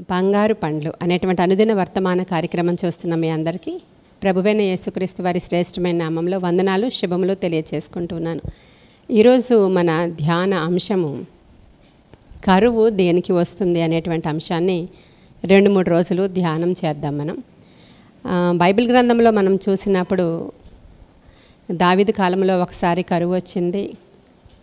బంగారు పండ్లు అనేటువంటి అనుదిన వర్తమాన కార్యక్రమం చూస్తున్న మీ అందరికీ ప్రభువైన యేసుక్రీస్తు వారి శ్రేష్టమైన నామంలో వందనాలు శుభములు తెలియచేసుకుంటున్నాను. ఈరోజు మన ధ్యాన అంశము కరువు దేనికి వస్తుంది అనేటువంటి అంశాన్ని రెండు మూడు రోజులు ధ్యానం చేద్దాం మనం. బైబిల్ గ్రంథంలో మనం చూసినప్పుడు దావిదు కాలంలో ఒకసారి కరువు వచ్చింది.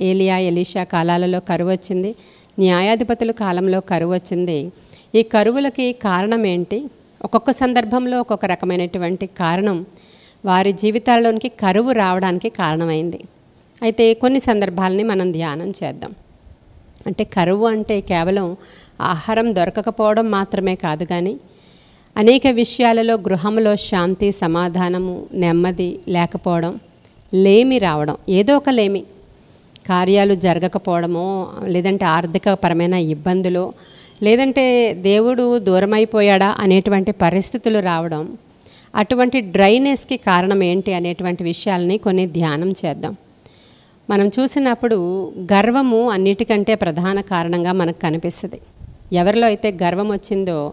ఏలియా ఎలీషా కాలాలలో కరువు వచ్చింది. న్యాయాధిపతుల కాలంలో కరువు వచ్చింది. ఈ కరువులకి కారణం ఏంటి ఒక్కొక్క సందర్భంలో ఒక్కొక్క రకమైనటువంటి కారణం వారి జీవితాల్లోనికి కరువు రావడానికి కారణమైంది. అయితే కొన్ని సందర్భాలని మనం ధ్యానం చేద్దాం. అంటే కరువు అంటే కేవలం ఆహారం దొరకకపోవడం మాత్రమే కాదు కానీ అనేక విషయాలలో గృహంలో శాంతి సమాధానము నెమ్మది లేకపోవడం లేమి రావడం ఏదో ఒక లేమి. కార్యాలు జరగకపోవడమో లేదంటే ఆర్థికపరమైన ఇబ్బందులు లేదంటే దేవుడు దూరమైపోయాడా అనేటువంటి పరిస్థితులు రావడం అటువంటి డ్రైనెస్కి కారణం ఏంటి అనేటువంటి విషయాల్ని కొన్ని ధ్యానం చేద్దాం. మనం చూసినప్పుడు గర్వము అన్నిటికంటే ప్రధాన కారణంగా మనకు కనిపిస్తుంది. ఎవరిలో అయితే గర్వం వచ్చిందో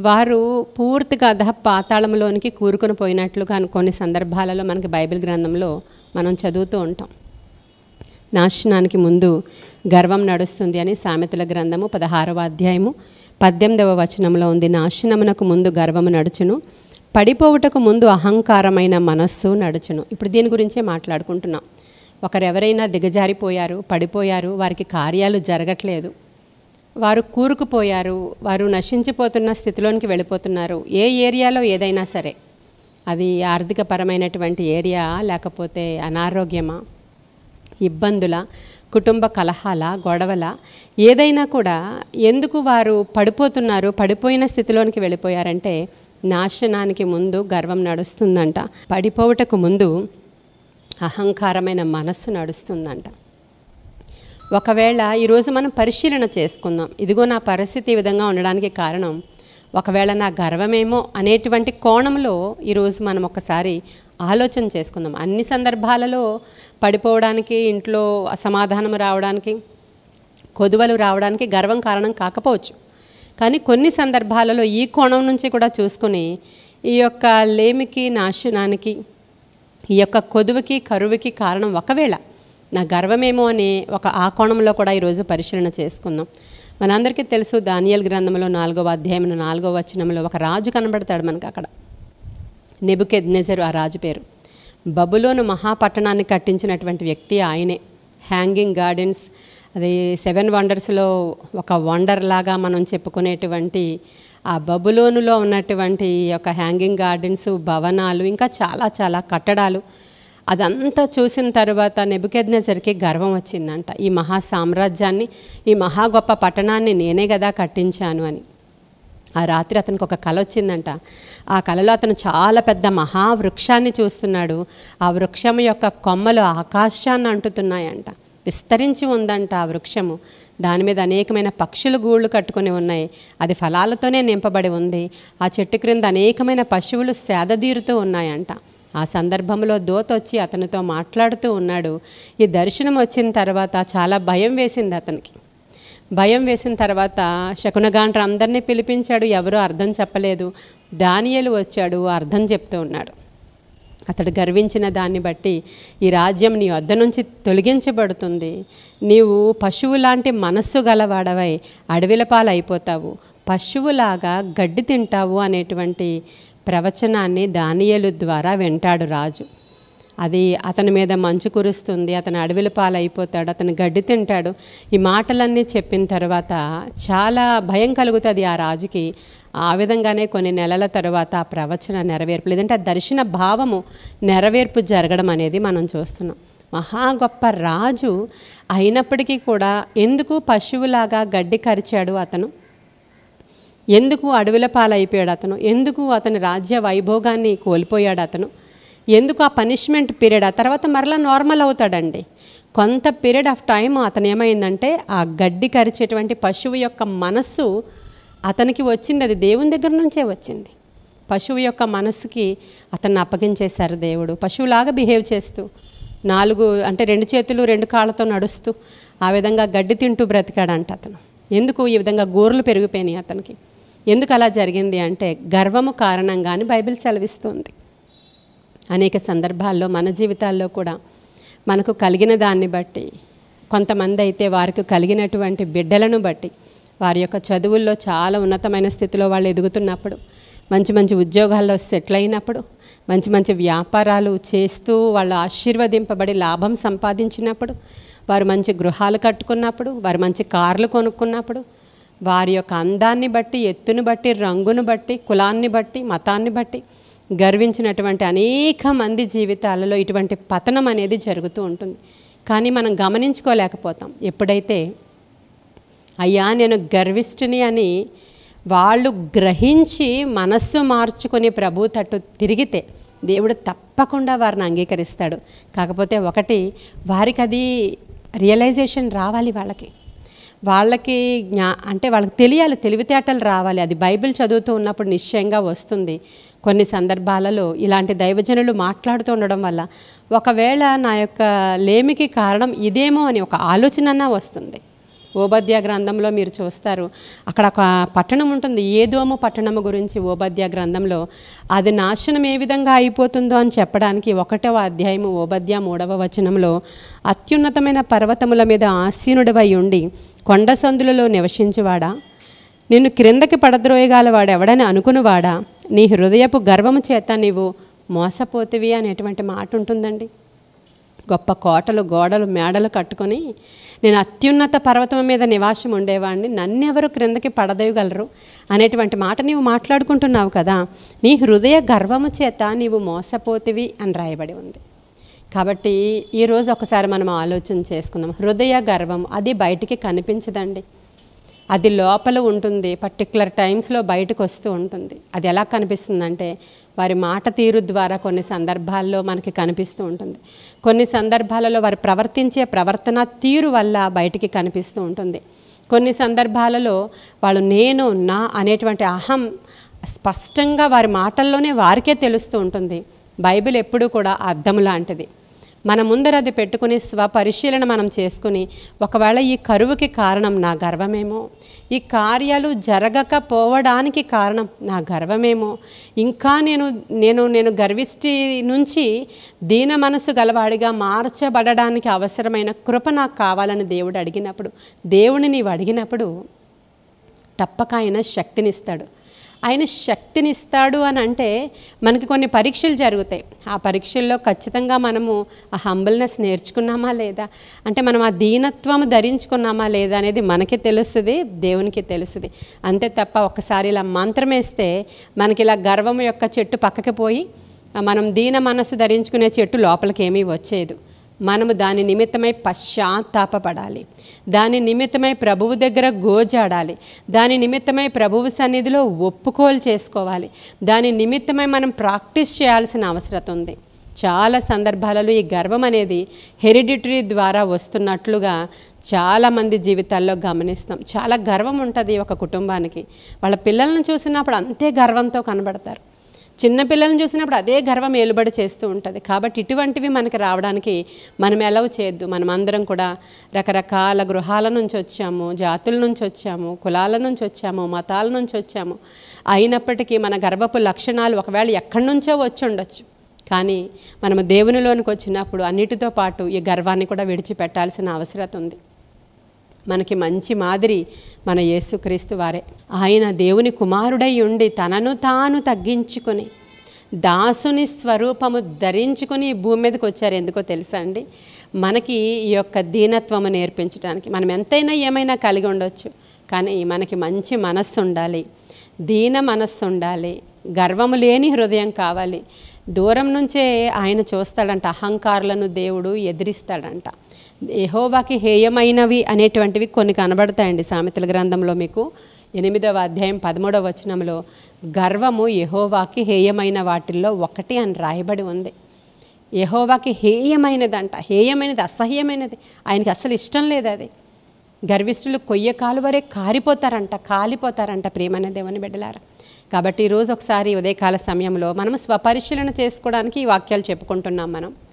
వారు పూర్తిగా అధ పాతాళంలోనికి కూరుకుని పోయినట్లుగా కొన్ని సందర్భాలలో మనకి బైబిల్ గ్రంథంలో మనం చదువుతూ ఉంటాం. నాశనానికి ముందు గర్వం నడుస్తుంది అని సామెతల గ్రంథము పదహారవ అధ్యాయము పద్దెనిమిదవ వచనంలో ఉంది. నాశనమునకు ముందు గర్వము నడుచును పడిపోవుటకు ముందు అహంకారమైన మనస్సు నడుచును. ఇప్పుడు దీని గురించే మాట్లాడుకుంటున్నాం. ఒకరెవరైనా దిగజారిపోయారు పడిపోయారు వారికి కార్యాలు జరగట్లేదు. వారు కూరుకుపోయారు వారు నశించిపోతున్న స్థితిలోనికి వెళ్ళిపోతున్నారు. ఏ ఏరియాలో ఏదైనా సరే. అది ఆర్థికపరమైనటువంటి ఏరియా లేకపోతే అనారోగ్యమా? ఇబ్బందుల కుటుంబ కలహాల గొడవల ఏదైనా కూడా ఎందుకు వారు పడిపోతున్నారు పడిపోయిన స్థితిలోనికి వెళ్ళిపోయారంటే నాశనానికి ముందు గర్వం నడుస్తుందంట. పడిపోవుటకు ముందు అహంకారమైన మనస్సు నడుస్తుందంట. ఒకవేళ ఈరోజు మనం పరిశీలన చేసుకుందాం. ఇదిగో నా పరిస్థితి ఈ విధంగా ఉండడానికి కారణం ఒకవేళ నా గర్వమేమో అనేటువంటి కోణంలో ఈరోజు మనం ఒకసారి ఆలోచన చేసుకుందాం. అన్ని సందర్భాలలో పడిపోవడానికి ఇంట్లో అసమాధానం రావడానికి కొదువలు రావడానికి గర్వం కారణం కాకపోవచ్చు. కానీ కొన్ని సందర్భాలలో ఈ కోణం నుంచి కూడా చూసుకొని ఈ యొక్క లేమికి నాశనానికి ఈ యొక్క కొదువుకి కరువుకి కారణం ఒకవేళ నా గర్వమేమో అని ఒక ఆ కోణంలో కూడా ఈరోజు పరిశీలన చేసుకుందాం. మనందరికీ తెలుసు దానియల్ గ్రంథంలో నాలుగవ అధ్యాయం నాలుగవ వచనంలో ఒక రాజు కనబడతాడు మనకు అక్కడ నెబుకెద్నెజరు ఆ రాజు పేరు. బబులోను మహాపట్టణాన్ని కట్టించినటువంటి వ్యక్తి ఆయనే. హ్యాంగింగ్ గార్డెన్స్ అది సెవెన్ వండర్స్లో ఒక వండర్ లాగా మనం చెప్పుకునేటువంటి ఆ బబులోనులో ఉన్నటువంటి ఈ యొక్క హ్యాంగింగ్ గార్డెన్స్ భవనాలు ఇంకా చాలా చాలా కట్టడాలు అదంతా చూసిన తర్వాత నెబుకెద్నెజర్కి గర్వం వచ్చిందంట. ఈ మహా సామ్రాజ్యాన్ని ఈ మహా గొప్ప పట్టణాన్ని నేనే కదా కట్టించాను అని. ఆ రాత్రి అతనికి ఒక కళ వచ్చిందంట. ఆ కళలో అతను చాలా పెద్ద మహావృక్షాన్ని చూస్తున్నాడు. ఆ వృక్షం యొక్క కొమ్మలు ఆకాశాన్ని అంటుతున్నాయంట. విస్తరించి ఉందంట ఆ వృక్షము. దాని మీద అనేకమైన పక్షులు గూళ్ళు కట్టుకొని ఉన్నాయి. అది ఫలాలతోనే నింపబడి ఉంది. ఆ చెట్టు క్రింద అనేకమైన పశువులు సేదదీరుతూ ఉన్నాయంట. ఆ సందర్భంలో దోత వచ్చి అతనితో మాట్లాడుతూ ఉన్నాడు. ఈ దర్శనం వచ్చిన తర్వాత చాలా భయం వేసింది అతనికి. భయం వేసిన తర్వాత శకునగాండ్ర అందరినీ పిలిపించాడు. ఎవరూ అర్థం చెప్పలేదు. దానియలు వచ్చాడు. అర్థం చెప్తూ ఉన్నాడు. అతడు గర్వించిన దాన్ని బట్టి ఈ రాజ్యం నీ వద్ద నుంచి తొలగించబడుతుంది. నీవు పశువు లాంటి మనస్సు గలవాడవై అడవిల పాలైపోతావు. పశువులాగా గడ్డి తింటావు అనేటువంటి ప్రవచనాన్ని దానియలు ద్వారా వింటాడు రాజు. అది అతని మీద మంచు కురుస్తుంది అతను అడవిల పాలైపోతాడు అతను గడ్డి తింటాడు. ఈ మాటలన్నీ చెప్పిన తర్వాత చాలా భయం కలుగుతుంది ఆ రాజుకి. ఆ విధంగానే కొన్ని నెలల తర్వాత ఆ ప్రవచన నెరవేర్పు లేదంటే ఆ దర్శన భావము నెరవేర్పు జరగడం అనేది మనం చూస్తున్నాం. మహా గొప్ప రాజు అయినప్పటికీ కూడా ఎందుకు పశువులాగా గడ్డి కరిచాడు అతను? ఎందుకు అడవుల పాలైపోయాడు అతను? ఎందుకు అతని రాజ్య వైభోగాన్ని కోల్పోయాడు అతను? ఎందుకు ఆ పనిష్మెంట్ పీరియడ్? ఆ తర్వాత మరలా నార్మల్ అవుతాడండి. కొంత పీరియడ్ ఆఫ్ టైం అతను ఏమైందంటే ఆ గడ్డి కరిచేటువంటి పశువు యొక్క మనస్సు అతనికి వచ్చింది. అది దేవుని దగ్గర నుంచే వచ్చింది. పశువు యొక్క మనస్సుకి అతన్ని అప్పగించేశారు దేవుడు. పశువులాగా బిహేవ్ చేస్తూ నాలుగు అంటే రెండు చేతులు రెండు కాళ్ళతో నడుస్తూ ఆ విధంగా గడ్డి తింటూ బ్రతికాడంట అతను. ఎందుకు ఈ విధంగా గోర్లు పెరిగిపోయినాయి అతనికి? ఎందుకు అలా జరిగింది అంటే గర్వము కారణంగానే బైబిల్ సెలవిస్తుంది. అనేక సందర్భాల్లో మన జీవితాల్లో కూడా మనకు కలిగిన దాన్ని బట్టి కొంతమంది అయితే వారికి కలిగినటువంటి బిడ్డలను బట్టి వారి యొక్క చదువుల్లో చాలా ఉన్నతమైన స్థితిలో వాళ్ళు ఎదుగుతున్నప్పుడు మంచి మంచి ఉద్యోగాల్లో సెటిల్ అయినప్పుడు మంచి మంచి వ్యాపారాలు చేస్తూ వాళ్ళు ఆశీర్వదింపబడి లాభం సంపాదించినప్పుడు వారు మంచి గృహాలు కట్టుకున్నప్పుడు వారు మంచి కార్లు కొనుక్కున్నప్పుడు వారి యొక్క అందాన్ని బట్టి ఎత్తును బట్టి రంగును బట్టి కులాన్ని బట్టి మతాన్ని బట్టి గర్వించినటువంటి అనేక మంది జీవితాలలో ఇటువంటి పతనం అనేది జరుగుతూ ఉంటుంది. కానీ మనం గమనించుకోలేకపోతాం. ఎప్పుడైతే అయ్యా నేను గర్విష్ఠిని అని వాళ్ళు గ్రహించి మనస్సు మార్చుకొని ప్రభు తట్టు తిరిగితే దేవుడు తప్పకుండా వారిని అంగీకరిస్తాడు. కాకపోతే ఒకటి వారికి అది రియలైజేషన్ రావాలి వాళ్ళకి. వాళ్ళకి జ్ఞా అంటే వాళ్ళకి తెలియాలి తెలివితేటలు రావాలి. అది బైబిల్ చదువుతూ ఉన్నప్పుడు నిశ్చయంగా వస్తుంది. కొన్ని సందర్భాలలో ఇలాంటి దైవజనులు మాట్లాడుతూ ఉండడం వల్ల ఒకవేళ నా యొక్క లేమికి కారణం ఇదేమో అని ఒక ఆలోచన వస్తుంది. ఓబద్య గ్రంథంలో మీరు చూస్తారు. అక్కడ ఒక పట్టణం ఉంటుంది. ఏదోము పట్టణము గురించి ఓబద్య గ్రంథంలో అది నాశనం ఏ విధంగా అయిపోతుందో అని చెప్పడానికి ఒకటవ అధ్యాయము ఓబద్య మూడవ వచనంలో అత్యున్నతమైన పర్వతముల మీద ఆసీనుడివై ఉండి కొండ సందులలో నివసించేవాడా? నిన్ను క్రిందకి పడద్రోయగలవాడెవడని అనుకునివాడా? నీ హృదయపు గర్వము చేత నీవు మోసపోతివి అనేటువంటి మాట ఉంటుందండి. గొప్ప కోటలు గోడలు మేడలు కట్టుకొని నేను అత్యున్నత పర్వతం మీద నివాసం ఉండేవాడిని. నన్నెవరు క్రిందకి పడదేయగలరు అనేటువంటి మాట నీవు మాట్లాడుకుంటున్నావు కదా. నీ హృదయ గర్వము చేత నీవు మోసపోతివి అని రాయబడి ఉంది. కాబట్టి ఈరోజు ఒకసారి మనం ఆలోచన చేసుకుందాం. హృదయ గర్వం అది బయటికి కనిపించదండి. అది లోపల ఉంటుంది. పర్టికులర్ టైమ్స్లో బయటకు వస్తూ ఉంటుంది. అది ఎలా కనిపిస్తుందంటే వారి మాట తీరు ద్వారా కొన్ని సందర్భాల్లో మనకి కనిపిస్తూ ఉంటుంది. కొన్ని సందర్భాలలో వారు ప్రవర్తించే ప్రవర్తన తీరు వల్ల బయటికి కనిపిస్తూ ఉంటుంది. కొన్ని సందర్భాలలో వాళ్ళు నేను నా అనేటువంటి అహం స్పష్టంగా వారి మాటల్లోనే వారికే తెలుస్తూ ఉంటుంది. బైబిల్ ఎప్పుడూ కూడా అర్థం లాంటిది. మన ముందర అది పెట్టుకుని స్వపరిశీలన మనం చేసుకుని ఒకవేళ ఈ కరువుకి కారణం నా గర్వమేమో ఈ కార్యాలు జరగకపోవడానికి కారణం నా గర్వమేమో ఇంకా నేను నేను నేను గర్విష్టి నుంచి దీన మనసు గలవాడిగా మార్చబడడానికి అవసరమైన కృప నాకు కావాలని దేవుడు అడిగినప్పుడు దేవుని నీవు అడిగినప్పుడు తప్పక ఆయన శక్తినిస్తాడు. ఆయన శక్తినిస్తాడు అని అంటే మనకి కొన్ని పరీక్షలు జరుగుతాయి. ఆ పరీక్షల్లో ఖచ్చితంగా మనము ఆ హంబల్నెస్ నేర్చుకున్నామా లేదా? అంటే మనం ఆ దీనత్వము ధరించుకున్నామా లేదా అనేది మనకి తెలుస్తుంది దేవునికి తెలుస్తుంది. అంతే తప్ప ఒక్కసారి ఇలా మంత్రం వేస్తే మనకి ఇలా గర్వం యొక్క చెట్టు పక్కకి పోయి మనం దీన మనస్సు ధరించుకునే చెట్టు లోపలికి ఏమీ వచ్చేది మనము దాని నిమిత్తమై పశ్చాత్తాపపడాలి. దాని నిమిత్తమై ప్రభువు దగ్గర గోజాడాలి. దాని నిమిత్తమై ప్రభువు సన్నిధిలో ఒప్పుకోలు చేసుకోవాలి. దాని నిమిత్తమై మనం ప్రాక్టీస్ చేయాల్సిన అవసరం ఉంది. చాలా సందర్భాలలో ఈ గర్వం అనేది హెరిడిటరీ ద్వారా వస్తున్నట్లుగా చాలామంది జీవితాల్లో గమనిస్తాం. చాలా గర్వం ఉంటుంది ఒక కుటుంబానికి. వాళ్ళ పిల్లలను చూసినప్పుడు అంతే గర్వంతో కనబడతారు. చిన్నపిల్లలను చూసినప్పుడు అదే గర్వం ఏలుబడి చేస్తూ ఉంటుంది. కాబట్టి ఇటువంటివి మనకి రావడానికి మనం ఎలవ్ చేయొద్దు. మనం అందరం కూడా రకరకాల గృహాల నుంచి వచ్చాము జాతుల నుంచి వచ్చాము కులాల నుంచి వచ్చాము మతాల నుంచి వచ్చాము. అయినప్పటికీ మన గర్వపు లక్షణాలు ఒకవేళ ఎక్కడి నుంచో వచ్చి ఉండొచ్చు. కానీ మనము దేవునిలోనికి వచ్చినప్పుడు అన్నిటితో పాటు ఈ గర్వాన్ని కూడా విడిచిపెట్టాల్సిన అవసరం ఉంది. మనకి మంచి మాదిరి మన యేసుక్రీస్తు వారే. ఆయన దేవుని కుమారుడై ఉండి తనను తాను తగ్గించుకొని దాసుని స్వరూపము ధరించుకొని భూమి మీదకి వచ్చారు ఎందుకో తెలుసా అండి? మనకి ఈ యొక్క దీనత్వము నేర్పించడానికి మనం ఎంతైనా ఏమైనా కలిగి ఉండొచ్చు కానీ మనకి మంచి మనస్సు ఉండాలి దీన మనస్సు ఉండాలి గర్వము లేని హృదయం కావాలి. దూరం నుంచే ఆయన చూస్తాడంట అహంకారులను దేవుడు ఎదిరిస్తాడంట. ఎహోవాకి హేయమైనవి అనేటువంటివి కొన్ని కనబడతాయండి సామెతల గ్రంథంలో మీకు. ఎనిమిదవ అధ్యాయం పదమూడవ వచనంలో గర్వము ఎహోవాకి హేయమైన వాటిల్లో ఒకటి అని రాయబడి ఉంది. యెహోవాకి హేయమైనదంట హేయమైనది అసహ్యమైనది ఆయనకి అసలు ఇష్టం లేదు అది. గర్విష్ఠులు కొయ్య కాలువరే కారిపోతారంట కాలిపోతారంట ప్రేమైన దేవుని బిడ్డలారా. కాబట్టి ఈరోజు ఒకసారి ఉదయకాల సమయంలో మనం స్వపరిశీలన చేసుకోవడానికి ఈ వాక్యాలు చెప్పుకుంటున్నాం మనం.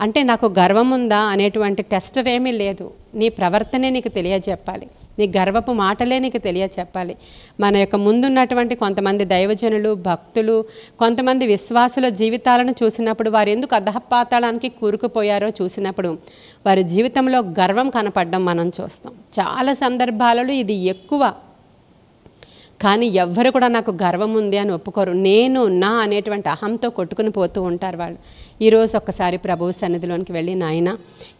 అంటే నాకు గర్వం ఉందా అనేటువంటి టెస్టర్ ఏమీ లేదు. నీ ప్రవర్తనే నీకు తెలియజెప్పాలి. నీ గర్వపు మాటలే నీకు తెలియచెప్పాలి. మన యొక్క ముందున్నటువంటి కొంతమంది దైవజనులు భక్తులు కొంతమంది విశ్వాసుల జీవితాలను చూసినప్పుడు వారు ఎందుకు అధపాతాళానికి కూరుకుపోయారో చూసినప్పుడు వారి జీవితంలో గర్వం కనపడడం మనం చూస్తాం. చాలా సందర్భాలలో ఇది ఎక్కువ. కానీ ఎవ్వరు కూడా నాకు గర్వం ఉంది అని ఒప్పుకోరు. నేను నా అనేటువంటి అహంతో కొట్టుకుని పోతూ ఉంటారు వాళ్ళు. ఈరోజు ఒక్కసారి ప్రభువు సన్నిధిలోనికి వెళ్ళి నాయన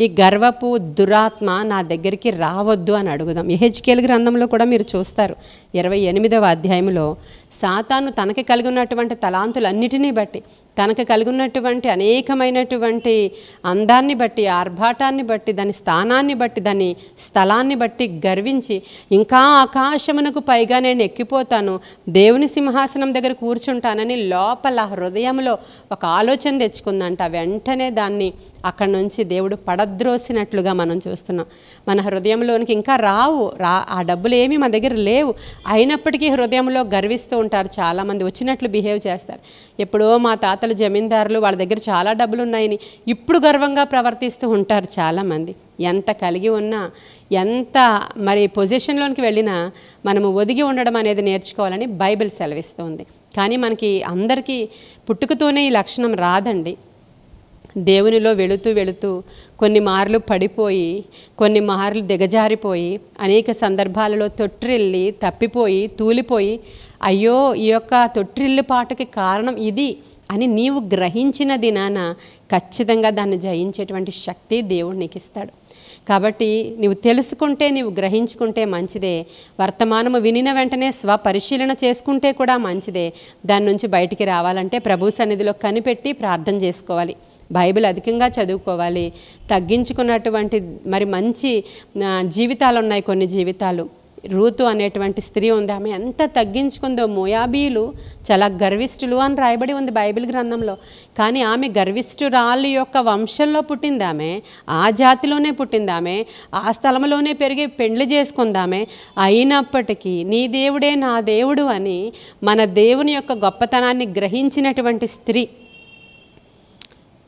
ఈ గర్వపు దురాత్మ నా దగ్గరికి రావద్దు అని అడుగుదాం. ఎహెచ్కేల్ గ్రంథంలో కూడా మీరు చూస్తారు ఇరవై ఎనిమిదవ అధ్యాయంలో సాతాను తనకి కలిగి ఉన్నటువంటి తలాంతులన్నిటినీ బట్టి తనకు కలిగి ఉన్నటువంటి అనేకమైనటువంటి అందాన్ని బట్టి ఆర్భాటాన్ని బట్టి దాని స్థానాన్ని బట్టి దాని స్థలాన్ని బట్టి గర్వించి ఇంకా ఆకాశమునకు పైగా నేను ఎక్కిపోతాను దేవుని సింహాసనం దగ్గర కూర్చుంటానని లోపల హృదయంలో ఒక ఆలోచన తెచ్చుకుందంట. వెంటనే దాన్ని అక్కడి నుంచి దేవుడు పడద్రోసినట్లుగా మనం చూస్తున్నాం. మన హృదయంలోనికి ఇంకా రావు రా ఆ డబ్బులు ఏమీ మన దగ్గర లేవు. అయినప్పటికీ హృదయంలో గర్విస్తూ ఉంటారు చాలామంది వచ్చినట్లు బిహేవ్ చేస్తారు. ఎప్పుడో మా తాతలు జమీందారులు వాళ్ళ దగ్గర చాలా డబ్బులు ఉన్నాయని ఇప్పుడు గర్వంగా ప్రవర్తిస్తూ ఉంటారు చాలామంది. ఎంత కలిగి ఉన్నా ఎంత మరి పొజిషన్లోనికి వెళ్ళినా మనము ఒదిగి ఉండడం అనేది నేర్చుకోవాలని బైబిల్ సెలవిస్తుంది. కానీ మనకి అందరికీ పుట్టుకతోనే ఈ లక్షణం రాదండి. దేవునిలో వెళుతూ వెళుతూ కొన్ని మార్లు పడిపోయి కొన్ని మార్లు దిగజారిపోయి అనేక సందర్భాలలో తొట్టిల్లి తప్పిపోయి తూలిపోయి అయ్యో ఈ యొక్క తొట్టిల్లు పాటకి కారణం ఇది అని నీవు గ్రహించిన దినాన ఖచ్చితంగా దాన్ని జయించేటువంటి శక్తి దేవుడు నీకు ఇస్తాడు కాబట్టి నీవు తెలుసుకుంటే నీవు గ్రహించుకుంటే మంచిదే. వర్తమానము వినిన వెంటనే స్వపరిశీలన చేసుకుంటే కూడా మంచిదే. దాని నుంచి బయటికి రావాలంటే ప్రభు సన్నిధిలో కనిపెట్టి ప్రార్థన చేసుకోవాలి. బైబిల్ అధికంగా చదువుకోవాలి. తగ్గించుకున్నటువంటి మరి మంచి జీవితాలు ఉన్నాయి కొన్ని జీవితాలు. రూతు అనేటువంటి స్త్రీ ఉంది. ఆమె ఎంత తగ్గించుకుందో మోయాబీలు చాలా గర్విష్ఠులు అని రాయబడి ఉంది బైబిల్ గ్రంథంలో. కానీ ఆమె గర్విష్ఠురాలు యొక్క వంశంలో పుట్టిందామె ఆ జాతిలోనే పుట్టిందామె ఆ స్థలంలోనే పెరిగి పెండ్లి చేసుకుందామె అయినప్పటికీ నీ దేవుడే నా దేవుడు అని మన దేవుని యొక్క గొప్పతనాన్ని గ్రహించినటువంటి స్త్రీ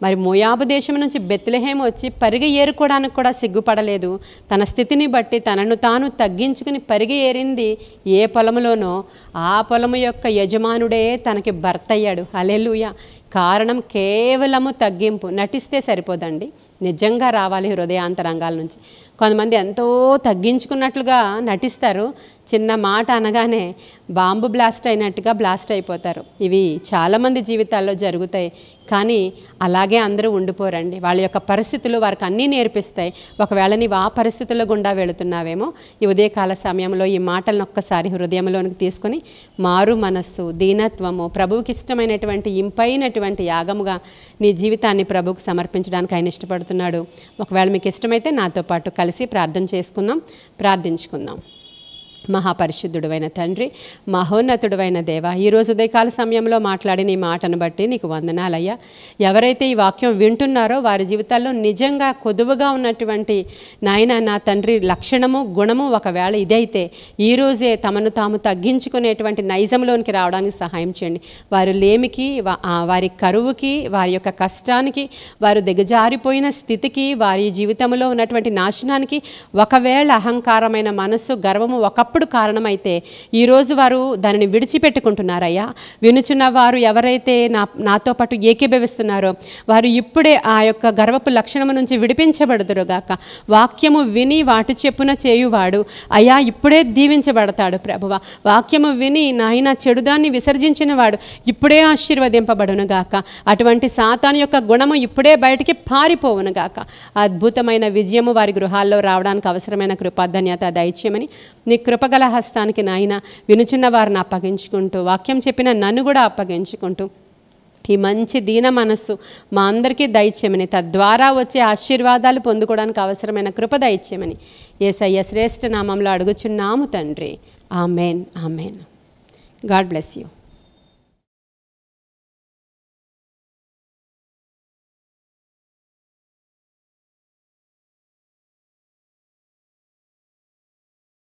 మరి మోయాబు దేశం నుంచి బెత్లెహేం వచ్చి పరిగె ఏరుకోవడానికి కూడా సిగ్గుపడలేదు. తన స్థితిని బట్టి తనను తాను తగ్గించుకుని పరిగె ఏరింది ఏ పొలములోనో ఆ పొలము యొక్క యజమానుడే తనకి భర్త అయ్యాడు అలెలుయ కారణం కేవలము తగ్గింపు. నటిస్తే సరిపోదండి. నిజంగా రావాలి హృదయాంతరంగాల నుంచి. కొంతమంది ఎంతో తగ్గించుకున్నట్లుగా నటిస్తారు. చిన్న మాట అనగానే బాంబు బ్లాస్ట్ అయినట్టుగా బ్లాస్ట్ అయిపోతారు. ఇవి చాలామంది జీవితాల్లో జరుగుతాయి. కానీ అలాగే అందరూ ఉండిపోరండి. వాళ్ళ యొక్క పరిస్థితులు వారికి అన్నీ నేర్పిస్తాయి. ఒకవేళ నీవు ఆ పరిస్థితుల గుండా వెళుతున్నావేమో ఈ ఉదయకాల సమయంలో ఈ మాటలను ఒక్కసారి హృదయంలోనికి తీసుకొని మారు మనస్సు దీనత్వము ప్రభువుకి ఇష్టమైనటువంటి ఇంపైనటువంటి యాగముగా నీ జీవితాన్ని ప్రభువుకు సమర్పించడానికి ఆయన ఇష్టపడుతున్నాడు. ఒకవేళ మీకు ఇష్టమైతే నాతో పాటు కలిసి ప్రార్థన చేసుకుందాం ప్రార్థించుకుందాం. మహాపరిశుద్ధుడువైన తండ్రి మహోన్నతుడువైన దేవ ఈరోజు ఉదయకాల సమయంలో మాట్లాడిన ఈ మాటను బట్టి నీకు వందనాలయ్యా. ఎవరైతే ఈ వాక్యం వింటున్నారో వారి జీవితాల్లో నిజంగా కొదువుగా ఉన్నటువంటి నాయన నా తండ్రి లక్షణము గుణము ఒకవేళ ఇదైతే ఈరోజే తమను తాము తగ్గించుకునేటువంటి నైజంలోనికి రావడానికి సహాయం చేయండి. వారు లేమికి వారి కరువుకి వారి యొక్క కష్టానికి వారు దిగజారిపోయిన స్థితికి వారి జీవితంలో ఉన్నటువంటి నాశనానికి ఒకవేళ అహంకారమైన మనస్సు గర్వము ఒకప్పుడు కారణమైతే ఈరోజు వారు దానిని విడిచిపెట్టుకుంటున్నారయ్యా. వినుచున్న వారు ఎవరైతే నా నాతో పాటు ఏకీభవిస్తున్నారో వారు ఇప్పుడే ఆ యొక్క గర్వపు లక్షణము నుంచి విడిపించబడుదురుగాక వాక్యము విని వాటి చెప్పున చేయువాడు అయ్యా ఇప్పుడే దీవించబడతాడు ప్రభువ. వాక్యము విని నాయన చెడుదాన్ని విసర్జించిన వాడు ఇప్పుడే ఆశీర్వదింపబడును గాక. అటువంటి సాతాను యొక్క గుణము ఇప్పుడే బయటికి పారిపోవును గాక. అద్భుతమైన విజయము వారి గృహాల్లో రావడానికి అవసరమైన కృపాధన్యత దయచేయమని నీ కృపగల హస్తానికి నాయన వినుచున్న వారిని అప్పగించుకుంటూ వాక్యం చెప్పిన నన్ను కూడా అప్పగించుకుంటూ ఈ మంచి దీన మనస్సు మా అందరికీ దయచేయమని తద్వారా వచ్చే ఆశీర్వాదాలు పొందుకోవడానికి అవసరమైన కృప దయచేయమని ఏసయ్య శ్రేష్ఠ నామంలో అడుగుచున్నాము తండ్రి. Amen amen. God bless you.